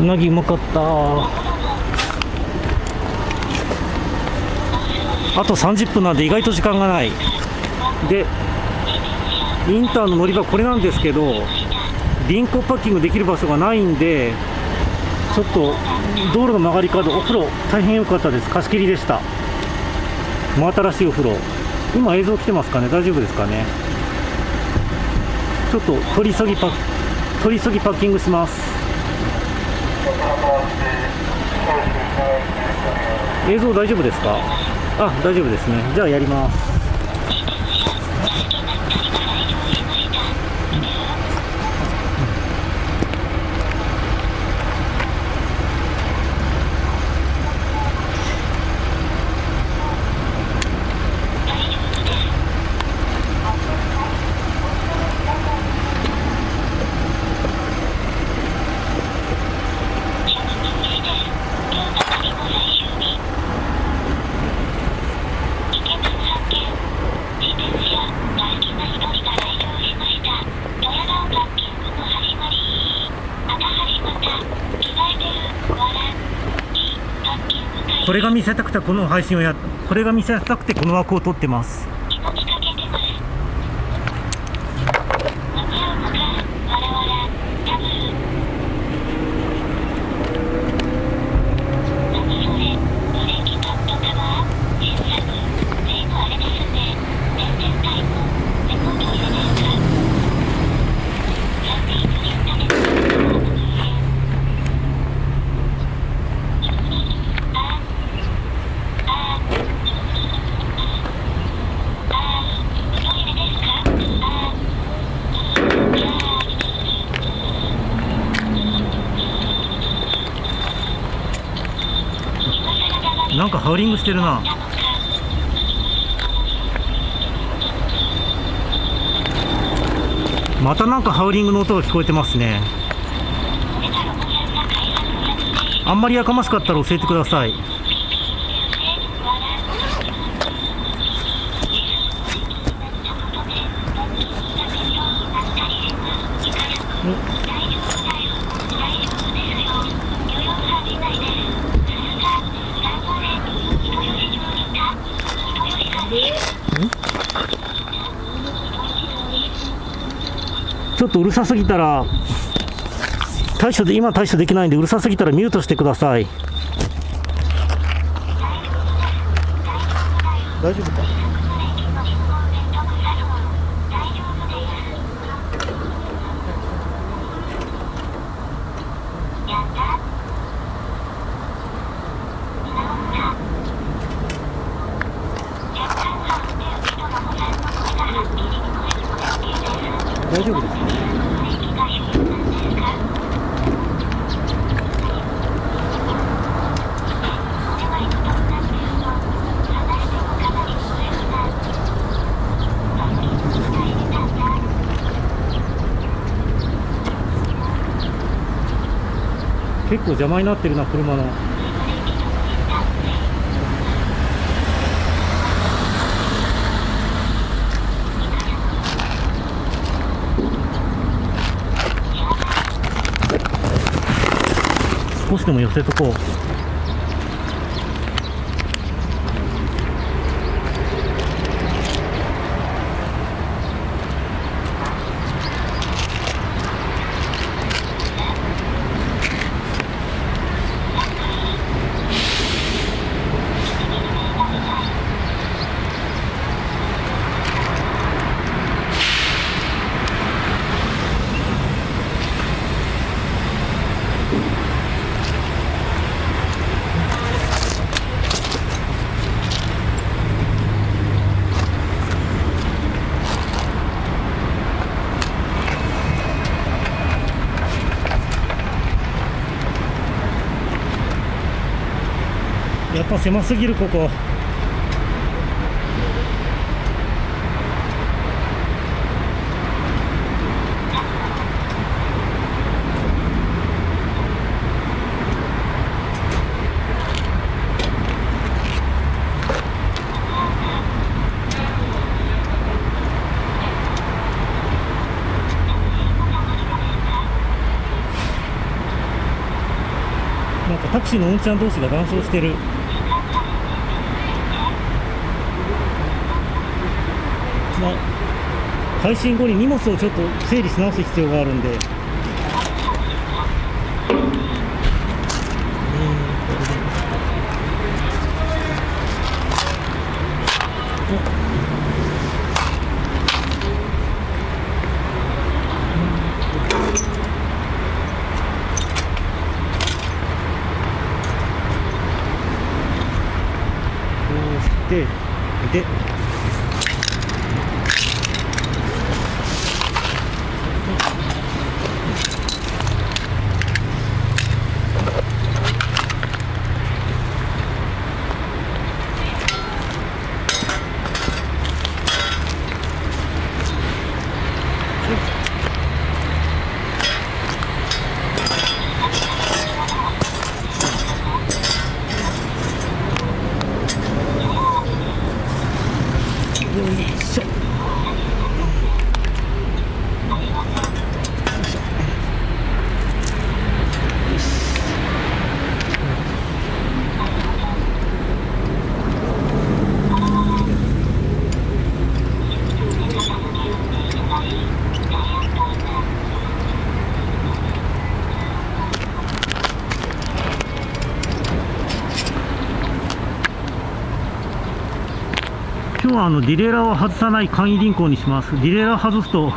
うなぎうまかった。あと30分なんで意外と時間がない。でインターの乗り場これなんですけど臨行パッキングできる場所がないんでちょっと道路の曲がり角お風呂大変良かったです。貸し切りでした。真新しいお風呂。今映像来てますかね？大丈夫ですかね？ちょっと取り急ぎパ取り急ぎパッキングします。映像大丈夫ですか？あ大丈夫ですね。じゃあやります。これが見せたくてこの配信をやこれが見せたくてこの枠を取ってますなんしてるな。またなんかハウリングの音が聞こえてますね。あんまりやかましかったら教えてください。とうるさすぎたら対処で今対処できないんでうるさすぎたらミュートしてください。大丈夫か？大丈夫結構邪魔になってるな車の。少しでも寄せとこう。やっぱ狭すぎるここ。タクシーのうんちゃん同士が談笑してる。まあ配信後に荷物をちょっと整理し直す必要があるんで。こうしてでよはあのディレイラーを外さない簡易輪行にします。ディレイラー外すと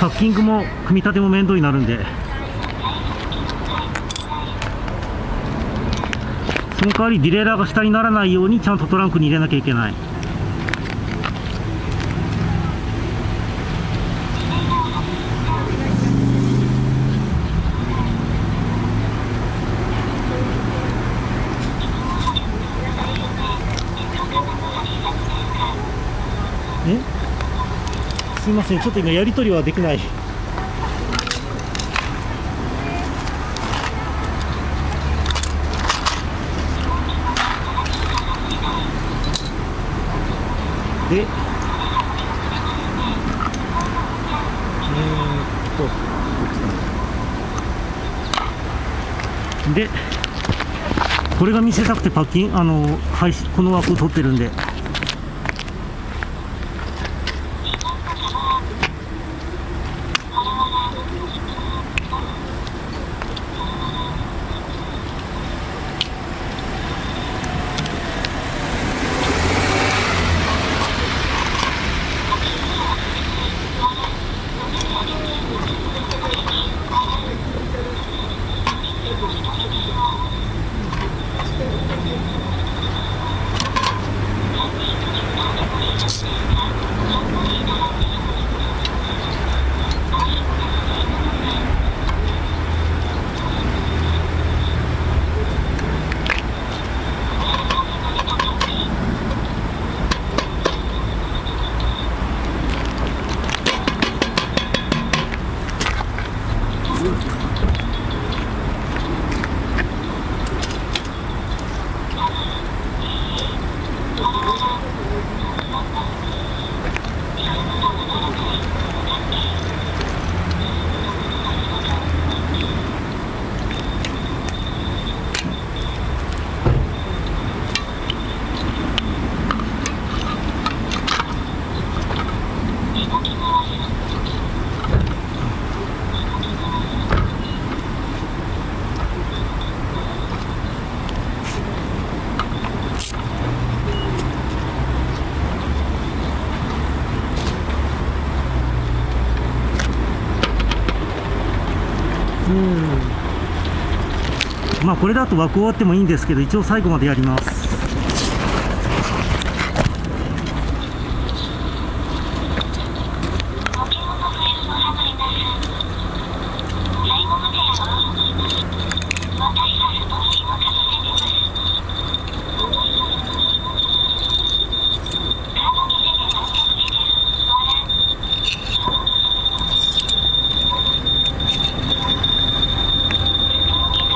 タッキングも組み立ても面倒になるんで。その代わりディレイラーが下にならないようにちゃんとトランクに入れなきゃいけない。ちょっと今やり取りはできない。でえーっと。でこれが見せたくてパッキンあのこの枠を取ってるんで。あこれだと枠終わってもいいんですけど一応最後までやります。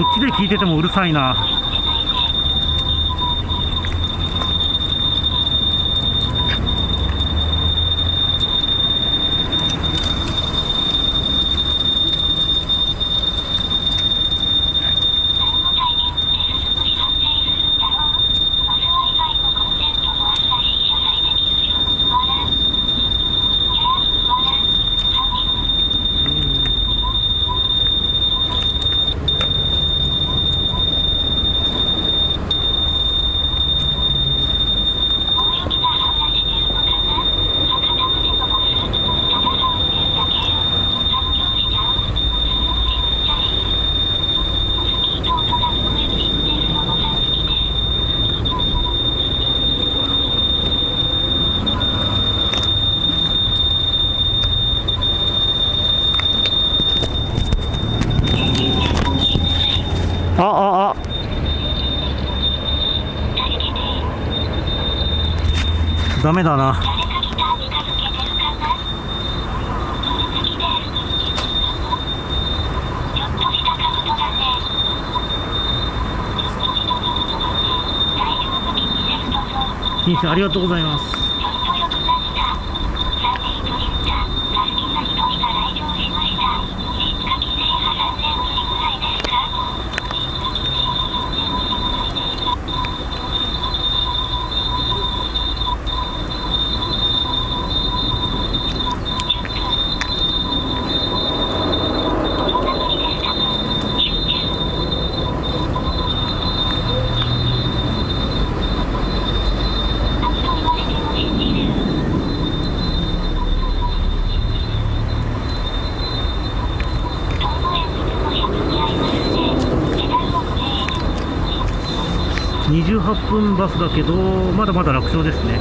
っちで聞いててもうるさいな。あああ。ダメだな。金さんありがとうございます28分バスだけどまだまだ楽勝ですね。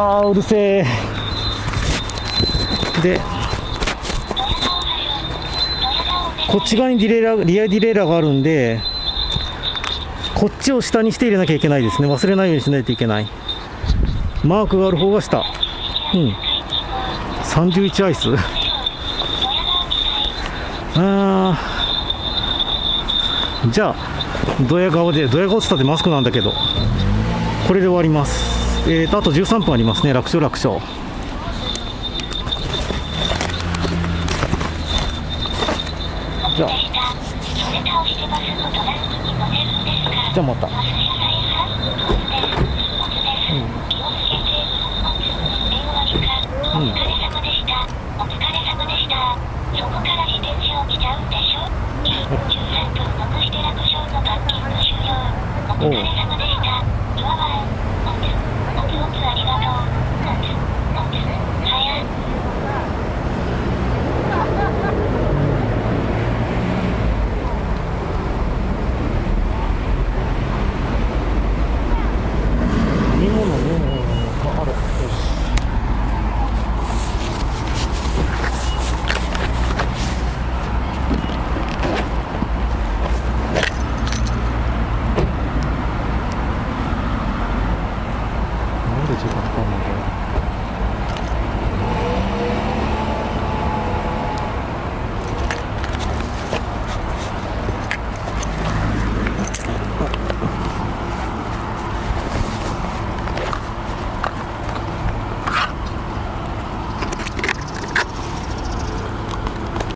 あーうるせえ。でこっち側にディレイラーリアディレイラーがあるんでこっちを下にして入れなきゃいけないですね。忘れないようにしないといけない。マークがある方が下。うん。31アイス。あー。じゃあドヤ顔でドヤ顔ってたってマスクなんだけどこれで終わります。えーと、あと13分ありますね、楽勝楽勝。じゃあ、じゃあまた。うん。うん